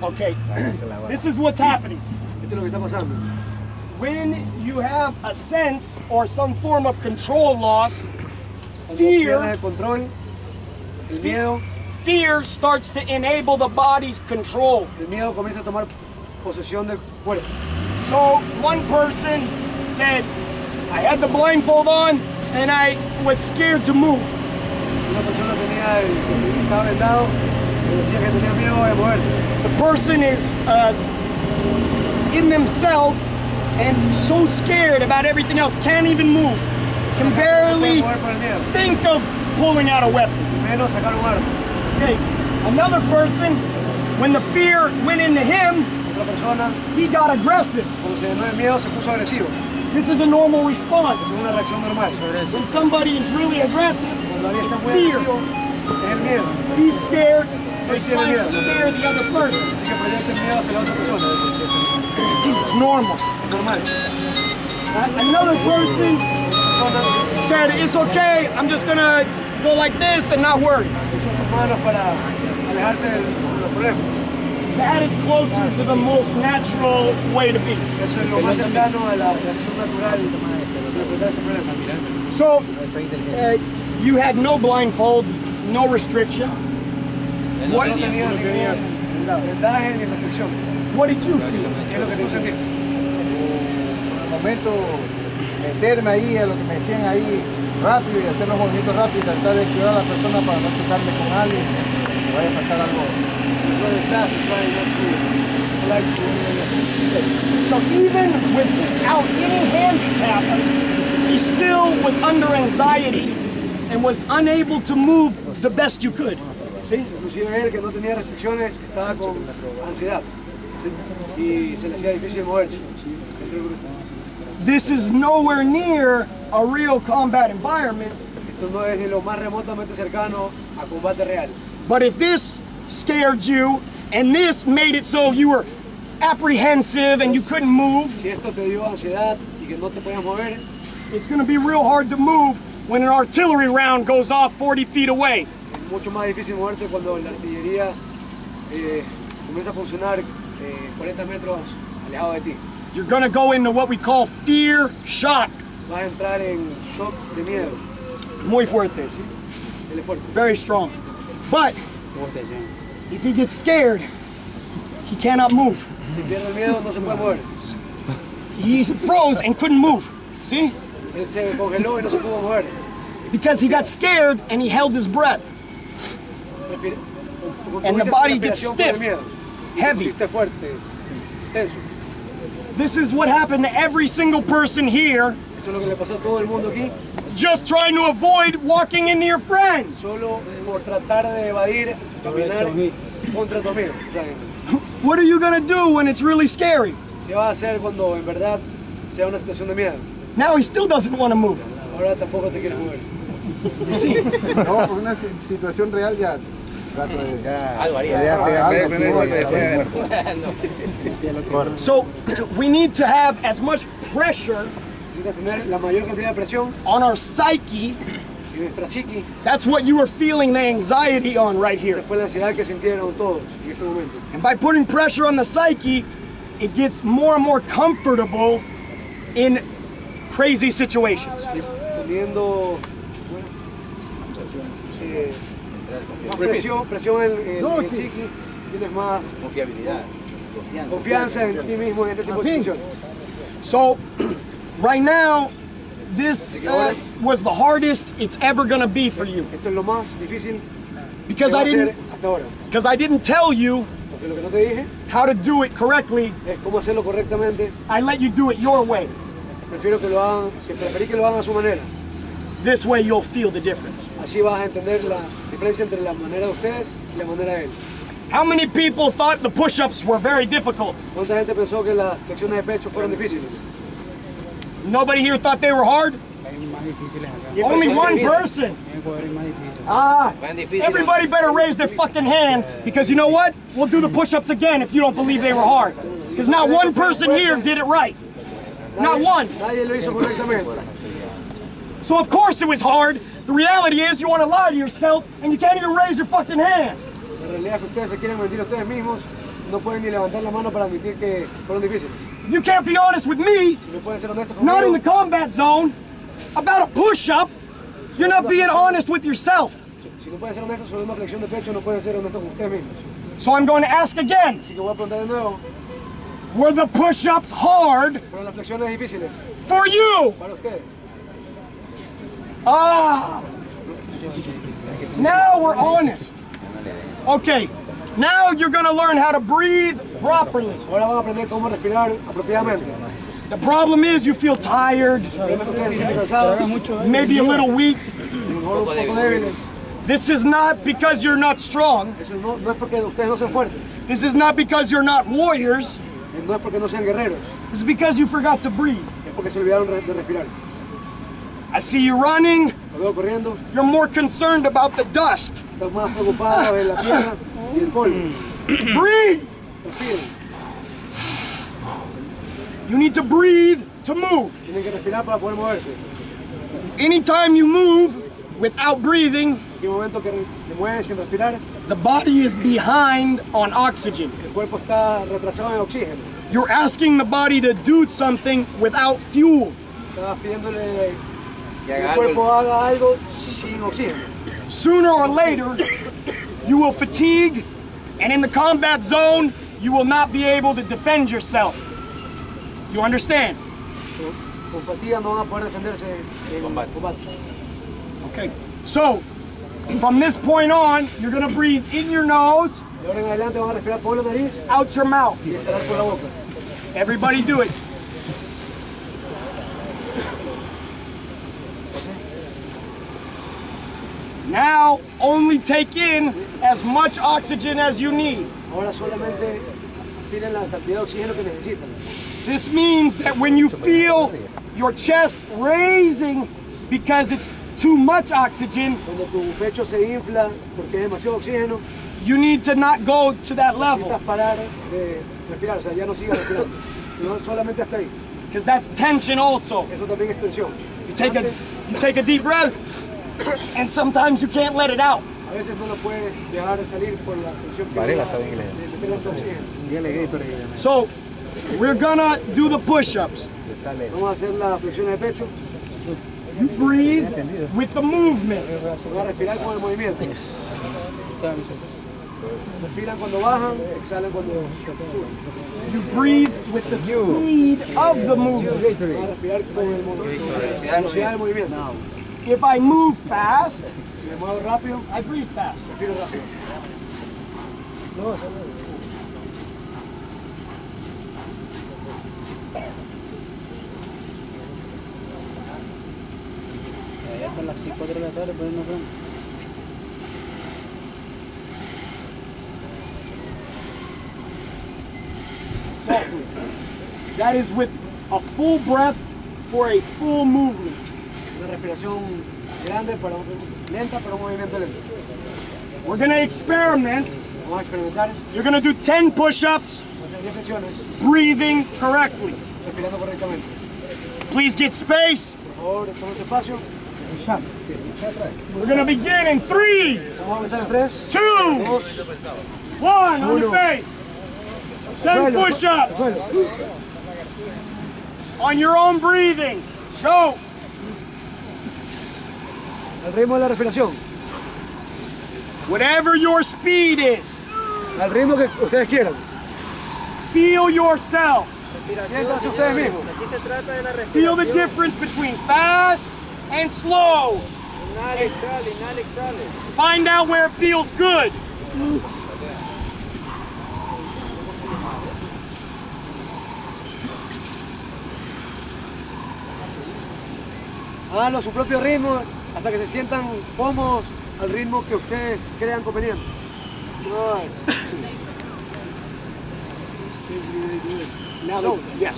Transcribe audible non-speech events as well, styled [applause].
Okay, this is what's happening. Esto es lo que está pasando. When you have a sense or some form of control loss, fear, pierdes el control, el miedo, fear starts to enable the body's control. el miedo comienza a tomar posesión del cuerpo. So one person said, I had the blindfold on and I was scared to move. The person is uh, in themselves and so scared about everything else, can't even move, can barely think of pulling out a weapon. Okay, another person, when the fear went into him, he got aggressive. This is a normal response. When somebody is really aggressive, it's fear. He's scared, trying to scare the other person. Así que proyecta miedo hacia la otra persona. It's normal. Normal. Another person said, it's okay, I'm just gonna go like this and not worry. usó sus manos para alejarse de los problemas. That is closer to the most natural way to be. Eso es lo más cercano a la reacción natural de enfrentar este problema. So, uh, you had no blindfold, no restriction. What, No tenía ningún vendaje ni restricción. what did you feel? ¿Qué es lo que tú sentiste? al momento meterme ahí a lo que me decían ahí rápido y hacer los movimientos rápidos tratar de cuidar a la persona para no chocarme con alguien que vaya a pasar algo. So even without any handicap, he still was under anxiety and was unable to move the best you could. See? Inclusive él que no tenía restricciones estaba con ansiedad y se le hacía difícil moverse entre el grupo. This is nowhere near a real combat environment. Esto no es ni lo más remotamente cercano a combate real. But if this scared you and this made it so you were apprehensive and you couldn't move, Si esto te dio ansiedad y que no te podías mover, it's going to be real hard to move when an artillery round goes off 40 feet away. Es mucho más difícil moverte cuando la artillería eh, comienza a funcionar eh, 40 metros alejado de ti. You're going to go into what we call fear shock. Vas a entrar en shock de miedo. Muy fuerte, ¿sí? Él fuerte. very strong. But if he gets scared, he cannot move. Si pierde el miedo, no se puede mover. He froze and couldn't move. See? Él se congeló y no se pudo mover. Because he got scared and he held his breath. Respira- tu- And the body gets respiración por el stiff, miedo. Y te heavy. pusiste fuerte, tenso. This is what happened to every single person here Eso es lo que le pasó a todo el mundo aquí, just trying to avoid walking into your friends. solo por tratar de evadir, caminar contra tu amigo. O sea, What are you going to do when it's really scary? ¿qué vas a hacer cuando en verdad sea una situación de miedo? Now he still doesn't want to move. Ahora tampoco te quieres mover. You see? No, por una situación real ya trato de... Algo haría. de- de- algo Ve- ve- activo, ve- ya, ve- bueno. [laughs] So we need to have as much pressure Necesitas tener la mayor cantidad de presión on our psyche. y nuestra psiqui. That's what you were feeling the anxiety on right here. fue la ansiedad que sintieron todos en este momento. And by putting pressure on the psyche, it gets more and more comfortable in crazy situations. Más presión, presión en, en- en el psiqui, tienes más Confiabilidad. Confianza. confianza en ti mismo en este tipo de situaciones. So, [clears throat] right now, this uh, was the hardest it's ever gonna be for you Esto es lo más difícil because I didn't because I didn't tell you Porque lo que no te dije how to do it correctly. es cómo hacerlo correctamente. I let you do it your way. Prefiero que lo hagan, si preferí que lo hagan a su manera. This way, you'll feel the difference. Así vas a entender la diferencia entre la manera de ustedes y la manera de él. How many people thought the push-ups were very difficult? ¿Cuánta gente pensó que las flexiones de pecho fueron difíciles? Nobody here thought they were hard. Only one person. Ah, everybody better raise their fucking hand because you know what? We'll do the push-ups again if you don't believe they were hard. Because not one person here did it right. Not one. Nadie lo hizo correctamente. So of course it was hard. The reality is you want to lie to yourself and you can't even raise your fucking hand. La realidad es que ustedes se quieren mentir a ustedes mismos no pueden ni levantar la mano para admitir que fueron difíciles. You can't be honest with me, Si no pueden ser honestos not in the combat zone, about a push-up, you're not being honest with yourself. si no pueden ser honestos sobre una flexión de pecho, no pueden ser honestos con ustedes mismos. So I'm going to ask again, Así que voy a preguntar de nuevo, were the push-ups hard ¿fueron las flexiones difíciles for you? para ustedes? Ah. Now we're honest. Okay, now you're going to learn how to breathe properly. Ahora van a aprender cómo respirar apropiadamente. The problem is you feel tired, Obviamente ustedes se sienten cansados, maybe a little weak. a lo mejor un poco débiles. This is not because you're not strong. Eso no, no es porque ustedes no sean fuertes, This is not because you're not warriors. no es porque no sean guerreros, This is because you forgot to breathe. es porque se olvidaron re- de respirar. I see you running. Lo veo corriendo, You're more concerned about the dust. están más preocupados en la tierra y el polvo. [clears throat] Breathe. You need to breathe to move. tienen que respirar para poder moverse. Anytime you move without breathing, En un momento que re- se mueven sin respirar, the body is behind on oxygen. el cuerpo está retrasado en oxígeno. You're asking the body to do something without fuel. El haga cuerpo algo. haga algo sin oxígeno. Sooner or later, you will fatigue, and in the combat zone, you will not be able to defend yourself. Do you understand? Con, con fatiga no van a poder defenderse en Combate. combate. Okay. So, from this point on, you're gonna breathe in your nose, De ahora en adelante van a respirar por la nariz out your mouth. y exhalar por la boca. Everybody do it. Now, only take in as much oxygen as you need. Ahora solamente aspiren la cantidad de oxígeno que necesitan. This means that when you feel your chest raising because it's too much oxygen, Cuando tu pecho se infla porque es demasiado oxígeno, you need to not go to that level necesitas parar de respirar, o sea, ya no sigas respirando, sino solamente hasta ahí. because that's tension also. Eso también es tensión. You take a you take a deep breath and sometimes you can't let it out. A veces no lo puedes dejar de salir por la tensión que Varela da sabe inglés. de meter tanto oxígeno. Dile Gatorade, So, we're gonna do the push-ups. Vamos a hacer las flexiones de pecho. You breathe with the movement. Van a respirar con el movimiento. Respiran cuando bajan, exhalan cuando suben. You breathe with the speed of the movement. Van a respirar con el mo- con la velocidad del movimiento. If I move fast, I breathe fast. That is with a full breath for a full movement. Respiración grande, un, lenta, pero un movimiento lento. We're gonna experiment. Vamos a experimentar. You're gonna do 10 push-ups, Vamos a hacer 10 flexiones, breathing correctly. respirando correctamente. Please get space. Por favor, toma espacio. We're gonna begin in three, Vamos a empezar en 3, two, 2, one, on your face. 10 push-ups. On your own breathing. Go. Al ritmo de la respiración. Whatever your speed is, Al ritmo que ustedes quieran. feel yourself. Siéntanse ustedes mismos. Feel the difference between fast and slow. Find out where it feels good. Háganlo a su propio ritmo hasta que se sientan cómodos al ritmo que ustedes crean conveniente. [laughs] Now, yes.